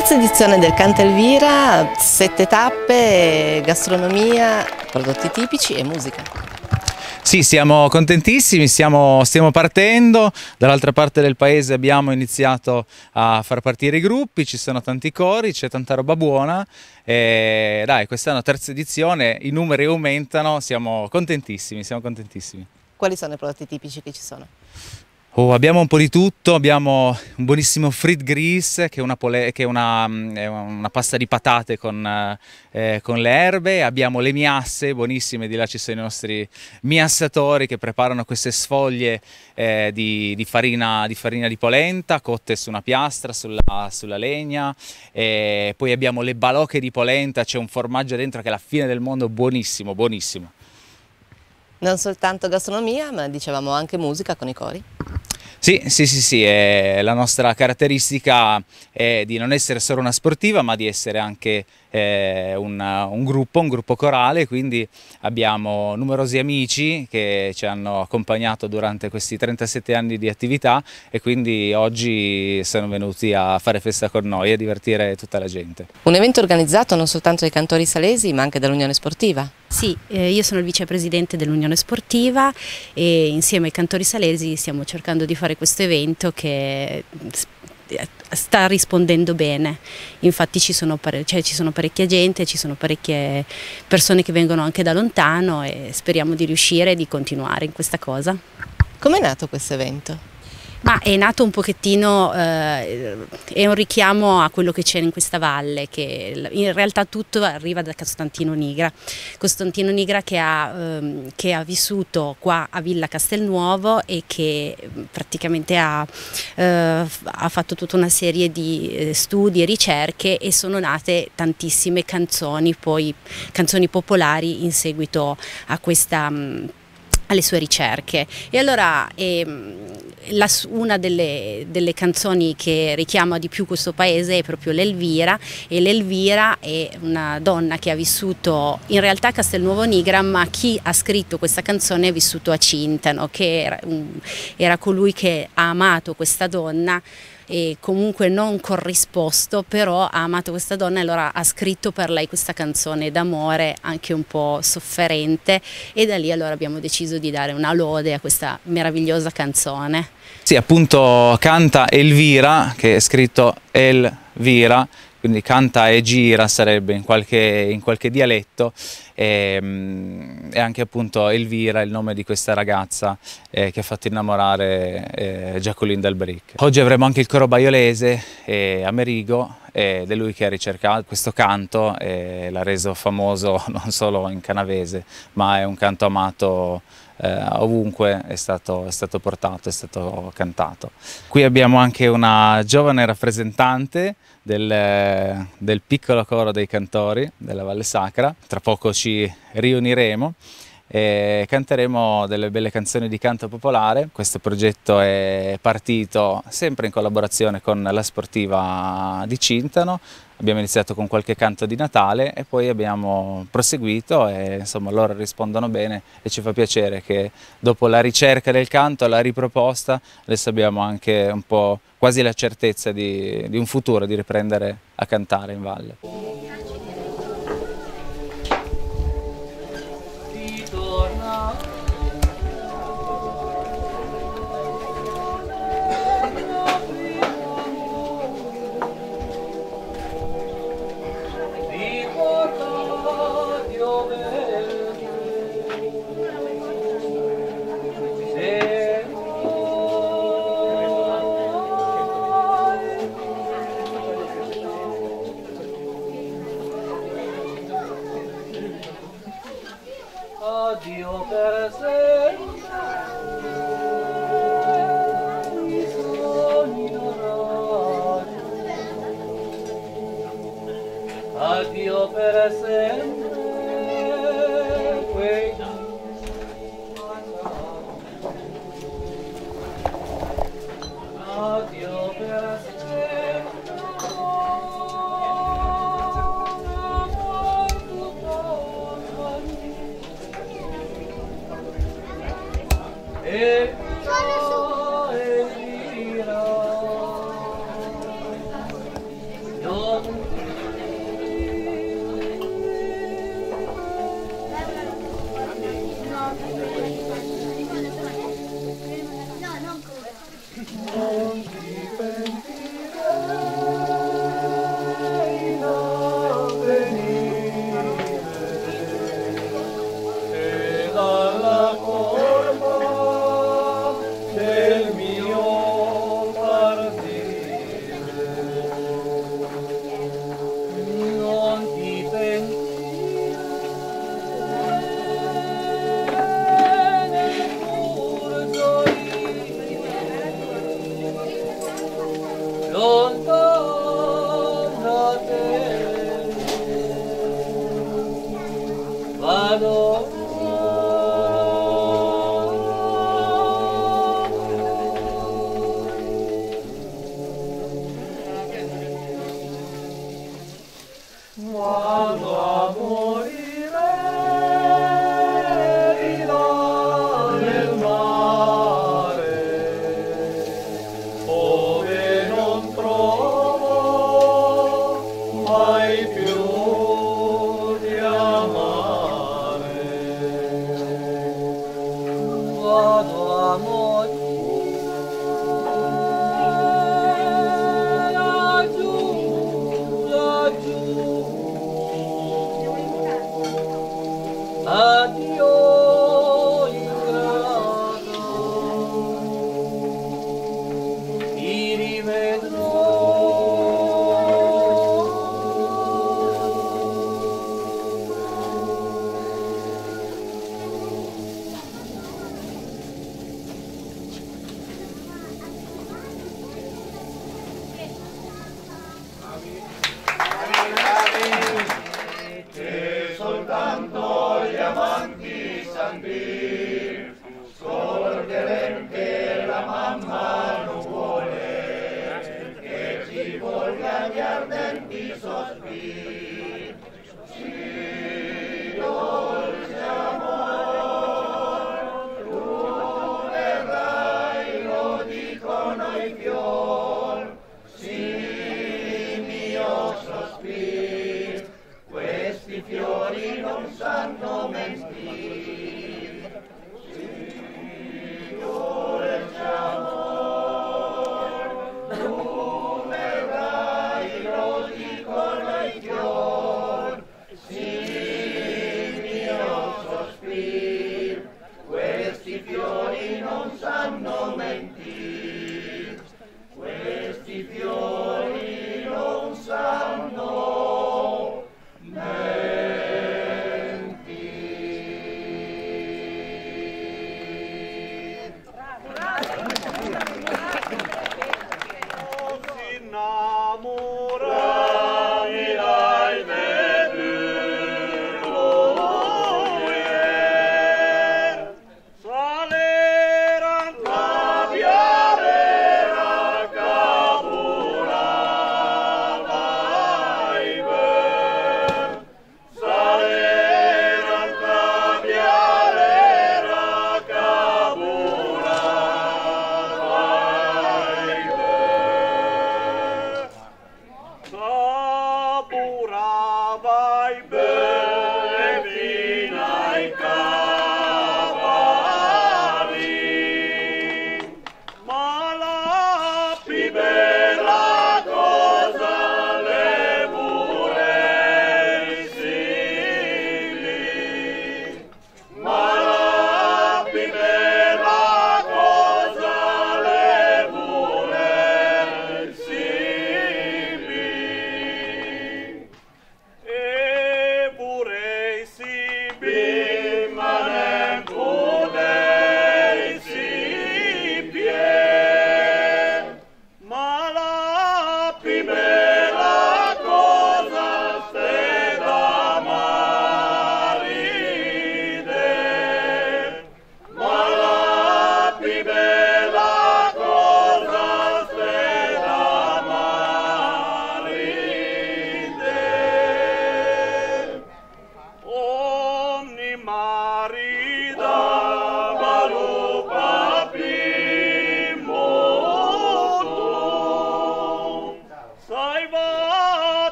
Terza edizione del Canta Elvira, sette tappe, gastronomia, prodotti tipici e musica. Sì, siamo contentissimi, stiamo, stiamo partendo, dall'altra parte del paese abbiamo iniziato a far partire i gruppi, ci sono tanti cori, c'è tanta roba buona e dai, quest'anno terza edizione, i numeri aumentano, siamo contentissimi, siamo contentissimi. Quali sono i prodotti tipici che ci sono? Oh, abbiamo un po' di tutto, abbiamo un buonissimo frit gris che è una, che è una, è una pasta di patate con, eh, con, le erbe, abbiamo le miasse buonissime, di là ci sono i nostri miassatori che preparano queste sfoglie eh, di, di, farina, di, farina, di polenta cotte su una piastra, sulla, sulla legna, e poi abbiamo le balocche di polenta, c'è un formaggio dentro che è la fine del mondo, buonissimo, buonissimo. Non soltanto gastronomia, ma dicevamo anche musica con i cori. Sì, sì, sì, sì la nostra caratteristica è di non essere solo una sportiva ma di essere anche eh, un, un, gruppo, un gruppo corale, quindi abbiamo numerosi amici che ci hanno accompagnato durante questi 37 anni di attività e quindi oggi sono venuti a fare festa con noi e a divertire tutta la gente. Un evento organizzato non soltanto dai cantori salesi ma anche dall'Unione Sportiva. Sì, eh, io sono il vicepresidente dell'Unione Sportiva e insieme ai cantori salesi stiamo cercando di fare questo evento che sta rispondendo bene, infatti ci sono, cioè, ci sono, parecchia gente, ci sono parecchie persone che vengono anche da lontano e speriamo di riuscire e di continuare in questa cosa. Com'è nato questo evento? Ma è nato un pochettino, eh, è un richiamo a quello che c'è in questa valle, che in realtà tutto arriva da Costantino Nigra. Costantino Nigra che ha, ehm, che ha vissuto qua a Villa Castelnuovo e che praticamente ha, eh, ha fatto tutta una serie di eh, studi e ricerche e sono nate tantissime canzoni, poi canzoni popolari in seguito a questa alle sue ricerche. E allora ehm, la, una delle, delle, canzoni che richiama di più questo paese è proprio l'Elvira e l'Elvira è una donna che ha vissuto in realtà a Castelnuovo Nigra ma chi ha scritto questa canzone è vissuto a Cintano che era, un, era colui che ha amato questa donna e comunque non corrisposto, però ha amato questa donna e allora ha scritto per lei questa canzone d'amore anche un po' sofferente e da lì allora abbiamo deciso di dare una lode a questa meravigliosa canzone. Sì, appunto canta Elvira, che è scritto Elvira, quindi canta e gira sarebbe in qualche, in qualche dialetto e, ehm, e, anche appunto Elvira il nome di questa ragazza eh, che ha fatto innamorare eh, Giacolin del Brick. Oggi avremo anche il coro baiolese eh, Amerigo ed è lui che ha ricercato questo canto e l'ha reso famoso non solo in canavese ma è un canto amato eh, ovunque è stato, è stato portato, è stato cantato. Qui abbiamo anche una giovane rappresentante del, del piccolo coro dei cantori della Valle Sacra, tra poco ci riuniremo e canteremo delle belle canzoni di canto popolare. Questo progetto è partito sempre in collaborazione con la Sportiva di Cintano, abbiamo iniziato con qualche canto di Natale e poi abbiamo proseguito e insomma loro rispondono bene e ci fa piacere che dopo la ricerca del canto, la riproposta, adesso abbiamo anche un po' quasi la certezza di, di un futuro, di riprendere a cantare in valle. Äh,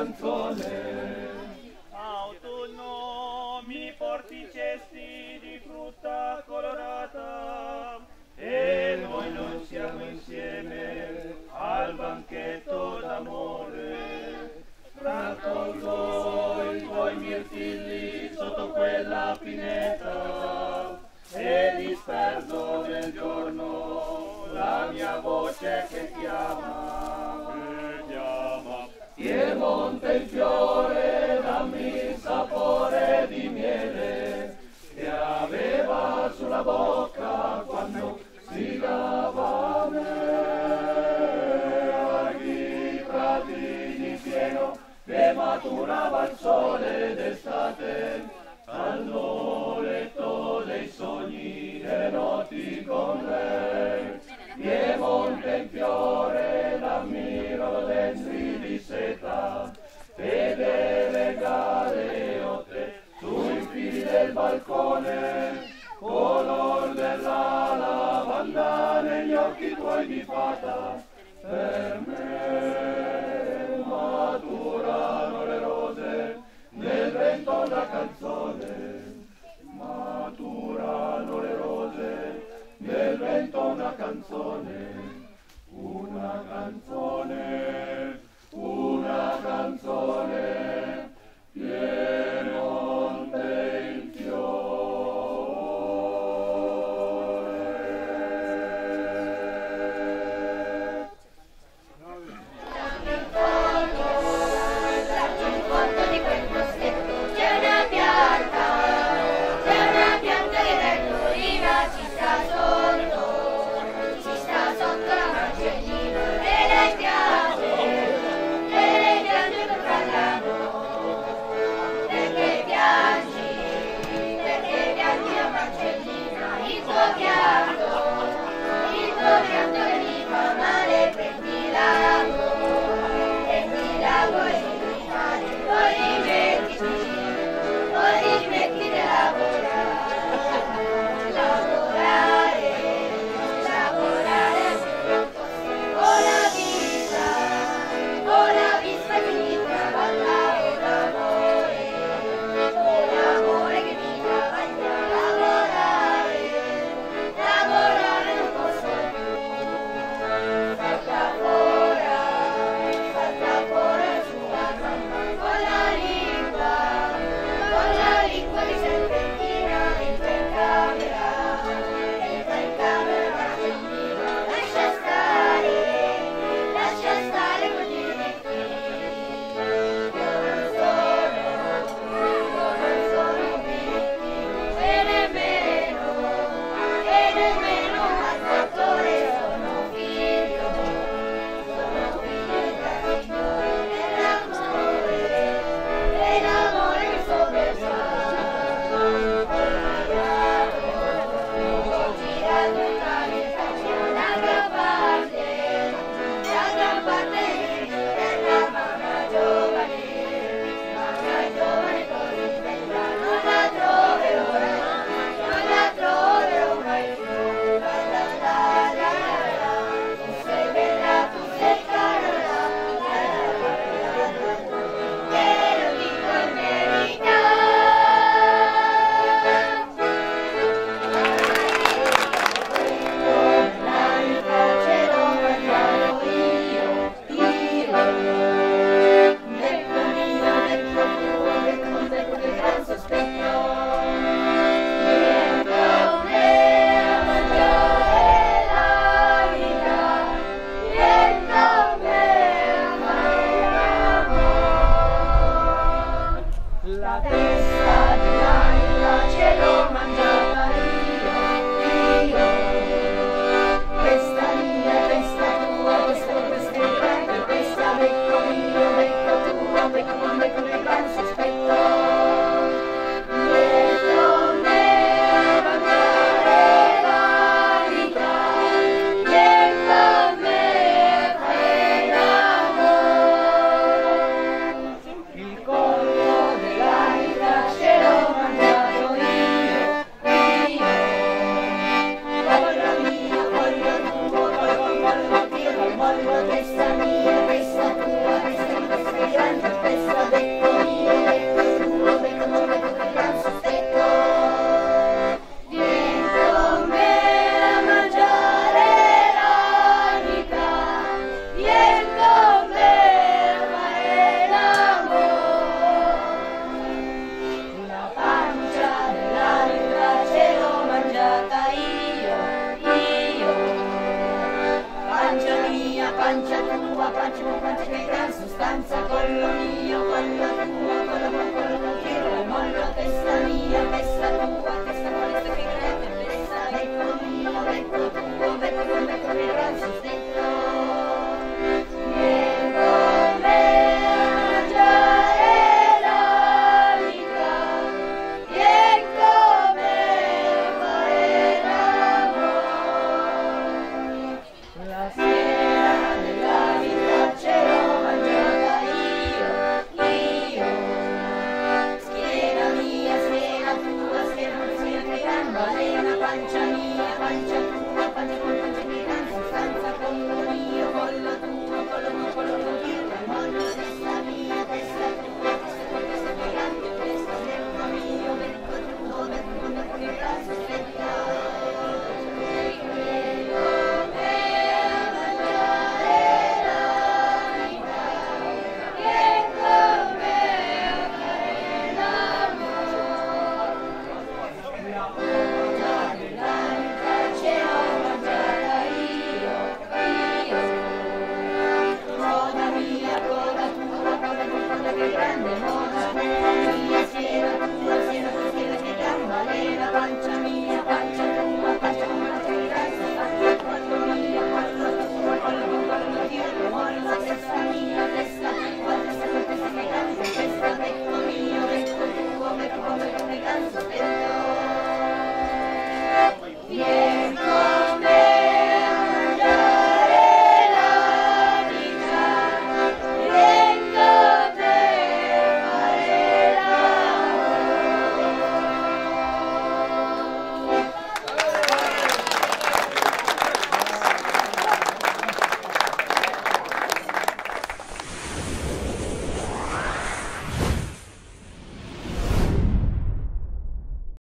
e presto la canzone, maturano le rose, nel vento una canzone, una canzone, una canzone.